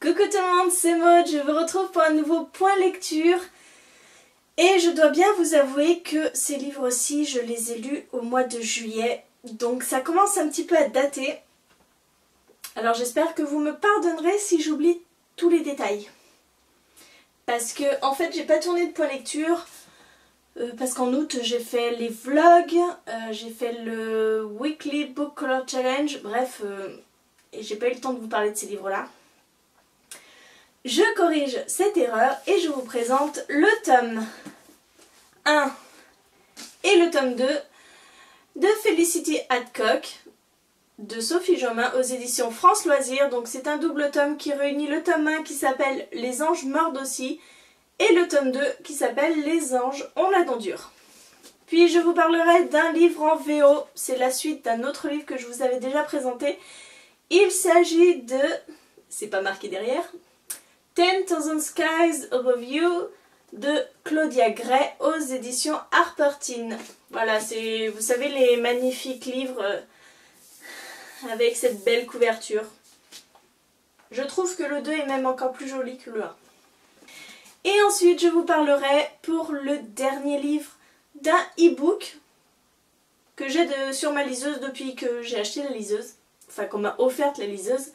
Coucou tout le monde, c'est Maud, je vous retrouve pour un nouveau point lecture. Et je dois bien vous avouer que ces livres-ci, je les ai lus au mois de juillet. Donc ça commence un petit peu à dater. Alors j'espère que vous me pardonnerez si j'oublie tous les détails. Parce que en fait j'ai pas tourné de point lecture. Euh, parce qu'en août j'ai fait les vlogs, euh, j'ai fait le Weekly Book Color Challenge, bref, euh, et j'ai pas eu le temps de vous parler de ces livres-là. Je corrige cette erreur et je vous présente le tome 1 et le tome 2 de Felicity Hadcock de Sophie Jomain aux éditions France Loisirs. Donc c'est un double tome qui réunit le tome 1 qui s'appelle Les anges mordent aussi et le tome 2 qui s'appelle Les anges ont la dent dure. Puis je vous parlerai d'un livre en VO, c'est la suite d'un autre livre que je vous avais déjà présenté. Il s'agit de, c'est pas marqué derrière, Ten Thousand Skies Above You de Claudia Gray aux éditions Harper Teen. Voilà, c'est, vous savez, les magnifiques livres euh, avec cette belle couverture. Je trouve que le 2 est même encore plus joli que le 1. Et ensuite, je vous parlerai pour le dernier livre d'un e-book que j'ai sur ma liseuse depuis que j'ai acheté la liseuse. Enfin, qu'on m'a offerte la liseuse.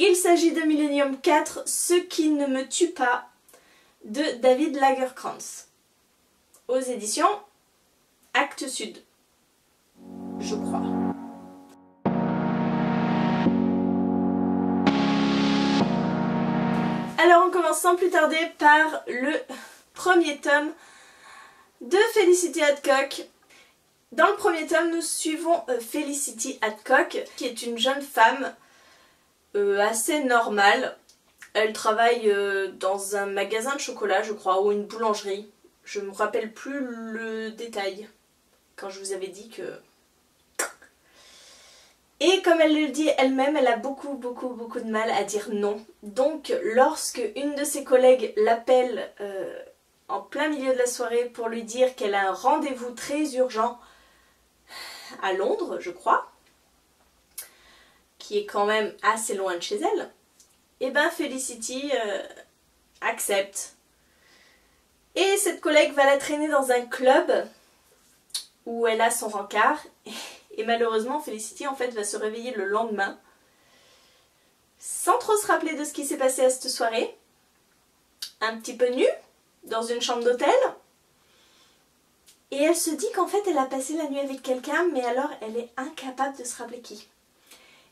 Il s'agit de Millennium 4, Ce qui ne me tue pas, de David Lagerkrantz. Aux éditions Actes Sud. Je crois. Alors on commence sans plus tarder par le premier tome de Felicity Hadcock. Dans le premier tome, nous suivons euh, Felicity Hadcock, qui est une jeune femme euh, assez normale. Elle travaille euh, dans un magasin de chocolat, je crois, ou une boulangerie. Je ne me rappelle plus le détail quand je vous avais dit que... Et comme elle le dit elle-même, elle a beaucoup, beaucoup, beaucoup de mal à dire non. Donc, lorsque une de ses collègues l'appelle euh, en plein milieu de la soirée pour lui dire qu'elle a un rendez-vous très urgent à Londres, je crois, qui est quand même assez loin de chez elle, et eh ben Felicity euh, accepte. Et cette collègue va la traîner dans un club où elle a son rencard. Et malheureusement, Felicity en fait va se réveiller le lendemain sans trop se rappeler de ce qui s'est passé à cette soirée. Un petit peu nue, dans une chambre d'hôtel. Et elle se dit qu'en fait elle a passé la nuit avec quelqu'un, mais alors elle est incapable de se rappeler qui.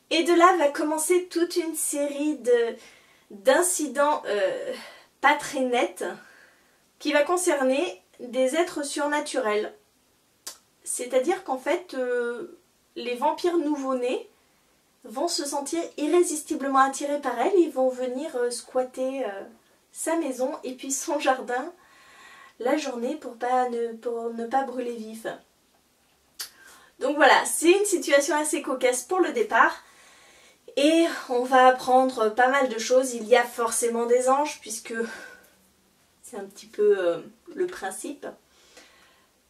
Et de là va commencer toute une série d'incidents euh, pas très nets qui va concerner des êtres surnaturels. C'est-à-dire qu'en fait, euh, les vampires nouveau-nés vont se sentir irrésistiblement attirés par elle, ils vont venir euh, squatter sa maison et puis son jardin la journée pour, pas ne, pour ne pas brûler vif. Donc voilà, c'est une situation assez cocasse pour le départ. Et on va apprendre pas mal de choses. Il y a forcément des anges puisque c'est un petit peu euh, le principe.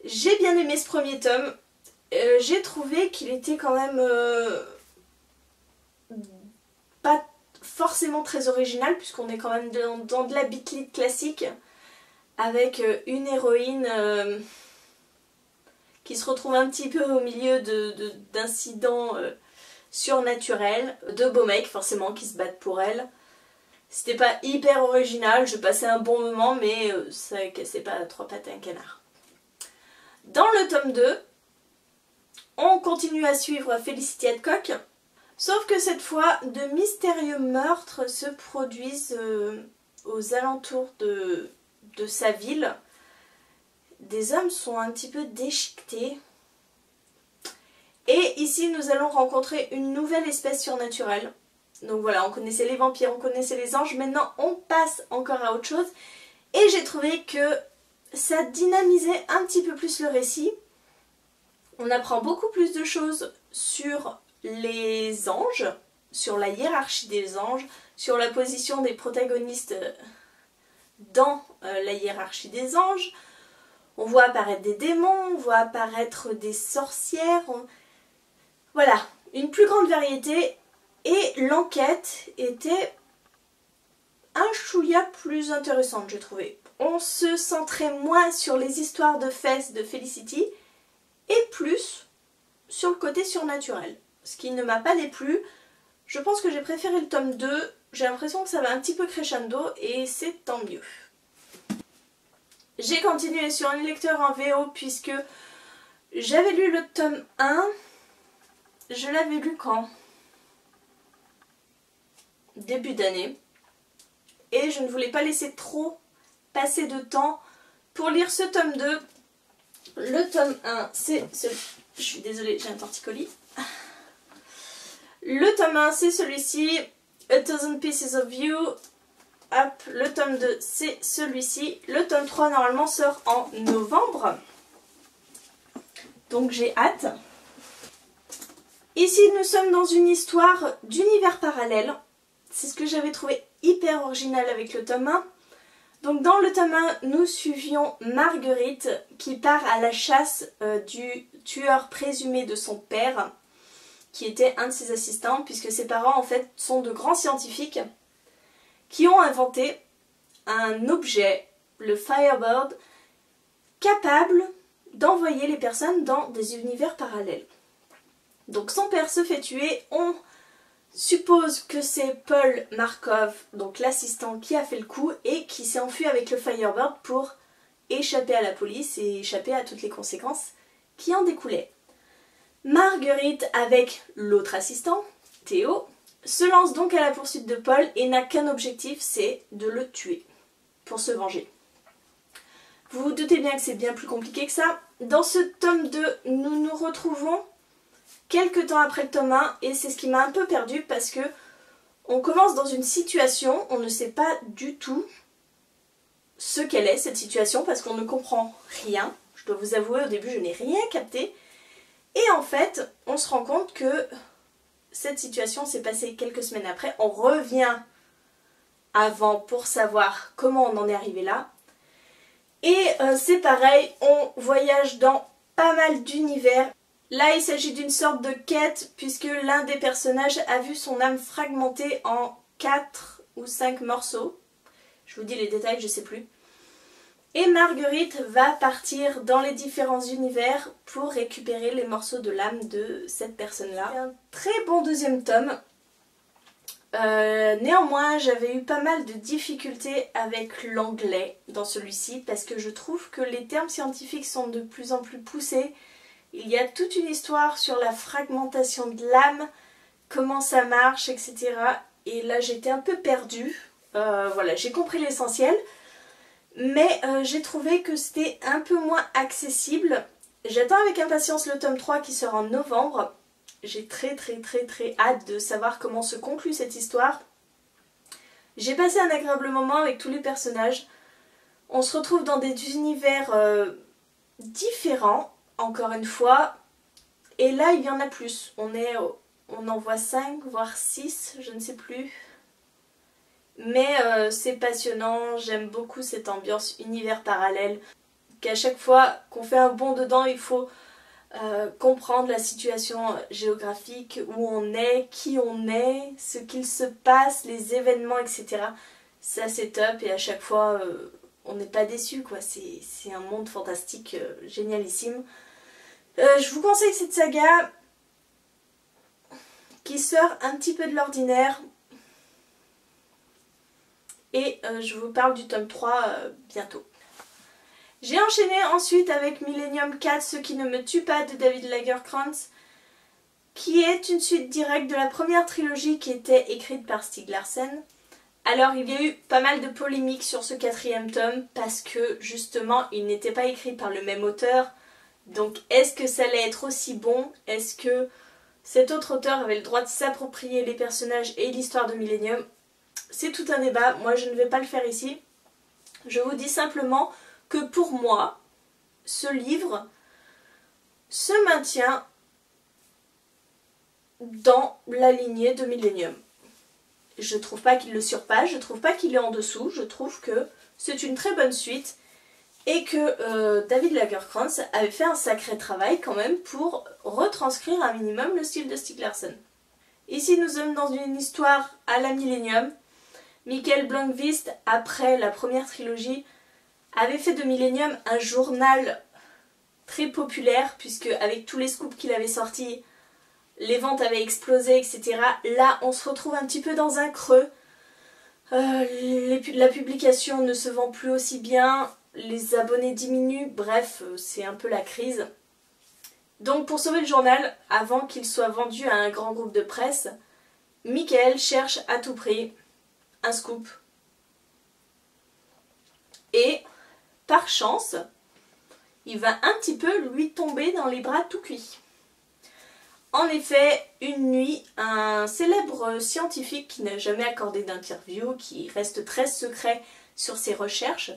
J'ai bien aimé ce premier tome. Euh, j'ai trouvé qu'il était quand même euh, pas forcément très original puisqu'on est quand même dans, de la bitlit classique avec une héroïne qui se retrouve un petit peu au milieu d'incidents surnaturel, de beaux mecs forcément qui se battent pour elle. C'était pas hyper original, je passais un bon moment mais euh, ça cassait pas trois pattes à un canard. Dans le tome 2, on continue à suivre Felicity Hadcock, sauf que cette fois, de mystérieux meurtres se produisent euh, aux alentours de, de sa ville. Des hommes sont un petit peu déchiquetés, et ici, nous allons rencontrer une nouvelle espèce surnaturelle. Donc voilà, on connaissait les vampires, on connaissait les anges. Maintenant, on passe encore à autre chose. Et j'ai trouvé que ça dynamisait un petit peu plus le récit. On apprend beaucoup plus de choses sur les anges, sur la hiérarchie des anges, sur la position des protagonistes dans euh, la hiérarchie des anges. On voit apparaître des démons, on voit apparaître des sorcières. Voilà, une plus grande variété et l'enquête était Julia plus intéressante, j'ai trouvé. On se centrait moins sur les histoires de fesses de Felicity et plus sur le côté surnaturel. Ce qui ne m'a pas déplu. Je pense que j'ai préféré le tome 2. J'ai l'impression que ça va un petit peu crescendo et c'est tant mieux. J'ai continué sur un lecteur en VO puisque j'avais lu le tome 1. Je l'avais lu quand? Début d'année. Et je ne voulais pas laisser trop passer de temps pour lire ce tome 2. Le tome 1, c'est celui... Je suis désolée, j'ai un torticolis. Le tome 1, c'est celui-ci. A Thousand Pieces of You. Hop, le tome 2, c'est celui-ci. Le tome 3, normalement, sort en novembre. Donc j'ai hâte. Ici, nous sommes dans une histoire d'univers parallèle. C'est ce que j'avais trouvé hyper original avec le tome 1. Donc dans le tome 1, nous suivions Marguerite qui part à la chasse euh, du tueur présumé de son père, qui était un de ses assistants, puisque ses parents en fait sont de grands scientifiques qui ont inventé un objet, le Firebird, capable d'envoyer les personnes dans des univers parallèles. Donc son père se fait tuer, on suppose que c'est Paul Markov, donc l'assistant qui a fait le coup et qui s'est enfui avec le Firebird pour échapper à la police et échapper à toutes les conséquences qui en découlaient. Marguerite avec l'autre assistant, Théo, se lance donc à la poursuite de Paul et n'a qu'un objectif, c'est de le tuer pour se venger. Vous vous doutez bien que c'est bien plus compliqué que ça. Dans ce tome 2, nous nous retrouvons quelques temps après le tome 1 et c'est ce qui m'a un peu perdu parce que on commence dans une situation, on ne sait pas du tout ce qu'elle est cette situation parce qu'on ne comprend rien. Je dois vous avouer au début je n'ai rien capté et en fait on se rend compte que cette situation s'est passée quelques semaines après. On revient avant pour savoir comment on en est arrivé là. Et euh, c'est pareil, on voyage dans pas mal d'univers Là, il s'agit d'une sorte de quête puisque l'un des personnages a vu son âme fragmentée en 4 ou 5 morceaux. Je vous dis les détails, je sais plus. Et Marguerite va partir dans les différents univers pour récupérer les morceaux de l'âme de cette personne-là. Un très bon deuxième tome. Euh, néanmoins, j'avais eu pas mal de difficultés avec l'anglais dans celui-ci parce que je trouve que les termes scientifiques sont de plus en plus poussés il y a toute une histoire sur la fragmentation de l'âme, comment ça marche, etc. Et là j'étais un peu perdue. Euh, voilà, j'ai compris l'essentiel. Mais euh, j'ai trouvé que c'était un peu moins accessible. J'attends avec impatience le tome 3 qui sort en novembre. J'ai très très très très hâte de savoir comment se conclut cette histoire. J'ai passé un agréable moment avec tous les personnages. On se retrouve dans des univers euh, différents encore une fois. Et là, il y en a plus. On, en voit 5, voire 6, je ne sais plus. Mais euh, c'est passionnant, j'aime beaucoup cette ambiance univers parallèle. Qu'à chaque fois qu'on fait un bond dedans, il faut euh, comprendre la situation géographique, où on est, qui on est, ce qu'il se passe, les événements, etc. Ça c'est top et à chaque fois euh, on n'est pas déçu quoi. C'est un monde fantastique, génialissime. Euh, je vous conseille cette saga qui sort un petit peu de l'ordinaire. Et euh, je vous parle du tome 3 euh, bientôt. J'ai enchaîné ensuite avec Millennium 4, Ce qui ne me tue pas de David Lagerkrantz, qui est une suite directe de la première trilogie qui était écrite par Stieg Larsson. Alors il y a eu pas mal de polémiques sur ce quatrième tome parce que justement il n'était pas écrit par le même auteur, donc est-ce que ça allait être aussi bon? Est-ce que cet autre auteur avait le droit de s'approprier les personnages et l'histoire de Millennium? C'est tout un débat, moi je ne vais pas le faire ici. Je vous dis simplement que pour moi, ce livre se maintient dans la lignée de Millennium. Je trouve pas qu'il le surpasse, je trouve pas qu'il est en dessous, je trouve que c'est une très bonne suite et que euh, David Lagerkrantz avait fait un sacré travail quand même pour retranscrire un minimum le style de Stieg Larsson. Ici nous sommes dans une histoire à la Millennium, Michael Blankvist, après la première trilogie, avait fait de Millennium un journal très populaire, puisque avec tous les scoops qu'il avait sortis, les ventes avaient explosé, etc. Là, on se retrouve un petit peu dans un creux. Euh, la publication ne se vend plus aussi bien, les abonnés diminuent, bref, euh, c'est un peu la crise. Donc pour sauver le journal, avant qu'il soit vendu à un grand groupe de presse, Michael cherche à tout prix un scoop. Et par chance, il va un petit peu lui tomber dans les bras tout cuit. En effet, une nuit, un célèbre scientifique qui n'a jamais accordé d'interview, qui reste très secret sur ses recherches,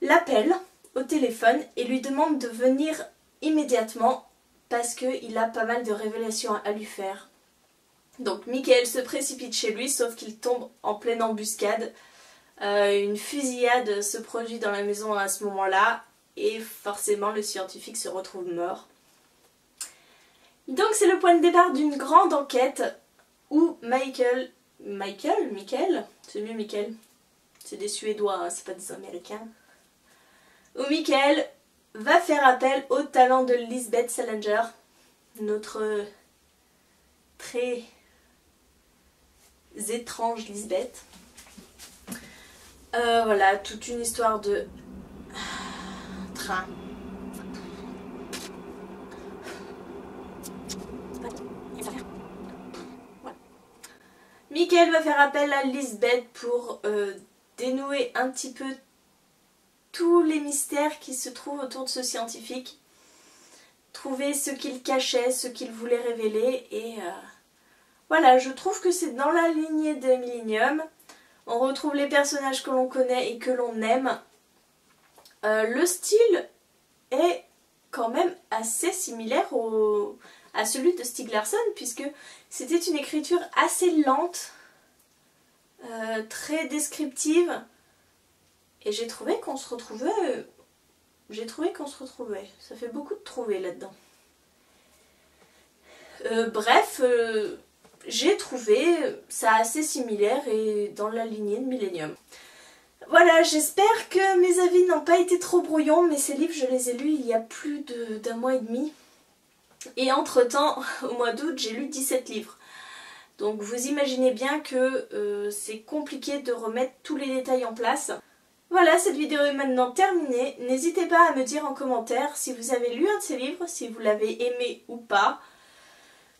l'appelle au téléphone et lui demande de venir immédiatement parce qu'il a pas mal de révélations à lui faire. Donc Michael se précipite chez lui, sauf qu'il tombe en pleine embuscade. Euh, une fusillade se produit dans la maison à ce moment-là, et forcément le scientifique se retrouve mort. Donc c'est le point de départ d'une grande enquête où Michael... Michael Michael C'est mieux Michael. C'est des Suédois, hein, c'est pas des Américains. Où Michael va faire appel au talent de Lisbeth Salinger, notre très étrange Lisbeth. Euh, voilà, toute une histoire de train. Michael va faire appel à Lisbeth pour euh, dénouer un petit peu tous les mystères qui se trouvent autour de ce scientifique, trouver ce qu'il cachait, ce qu'il voulait révéler et euh, voilà, je trouve que c'est dans la lignée des Millennium. On retrouve les personnages que l'on connaît et que l'on aime. Euh, le style est quand même assez similaire à celui de Stieg Larsson puisque c'était une écriture assez lente, euh, très descriptive et j'ai trouvé qu'on se retrouvait j'ai trouvé qu'on se retrouvait. Ça fait beaucoup de trouver là-dedans. Euh, bref, j'ai trouvé ça assez similaire et dans la lignée de Millennium. Voilà, j'espère que mes avis n'ont pas été trop brouillons, mais ces livres, je les ai lus il y a plus d'un mois et demi. Et entre-temps, au mois d'août, j'ai lu 17 livres. Donc vous imaginez bien que euh, c'est compliqué de remettre tous les détails en place. Voilà, cette vidéo est maintenant terminée. N'hésitez pas à me dire en commentaire si vous avez lu un de ces livres, si vous l'avez aimé ou pas.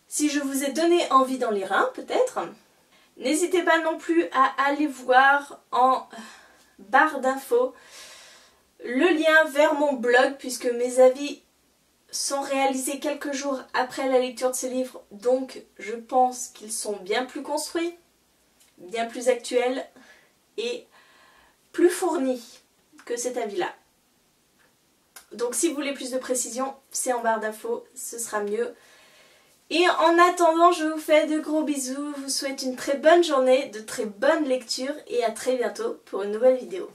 Si je vous ai donné envie d'en lire un, peut-être. N'hésitez pas non plus à aller voir en barre d'infos le lien vers mon blog puisque mes avis sont réalisés quelques jours après la lecture de ces livres donc je pense qu'ils sont bien plus construits, bien plus actuels et plus fournis que cet avis-là. Donc si vous voulez plus de précision, c'est en barre d'infos, ce sera mieux. Et en attendant, je vous fais de gros bisous, vous souhaite une très bonne journée, de très bonnes lectures et à très bientôt pour une nouvelle vidéo.